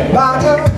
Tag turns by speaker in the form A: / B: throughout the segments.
A: bye.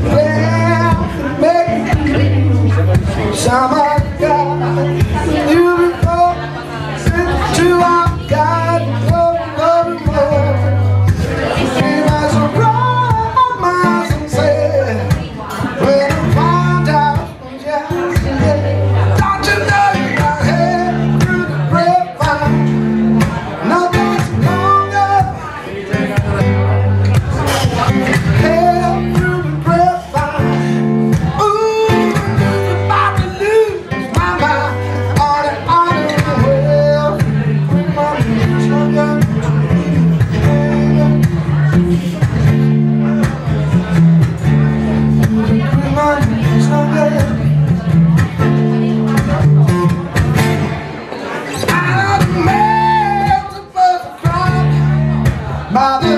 A: Okay.